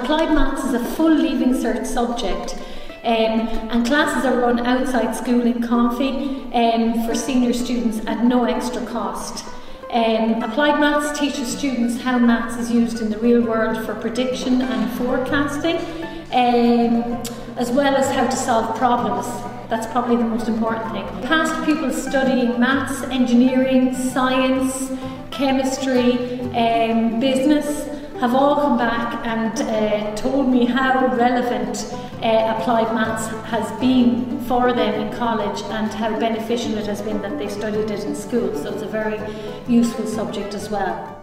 Applied Maths is a full Leaving Cert subject. Um, and classes are run outside school in Confey um, for senior students at no extra cost. Um, applied Maths teaches students how maths is used in the real world for prediction and forecasting, um, as well as how to solve problems. That's probably the most important thing. Past pupils studying maths, engineering, science, chemistry, um, business have all come back and uh, told me how relevant uh, applied maths has been for them in college and how beneficial it has been that they studied it in school. So it's a very useful subject as well.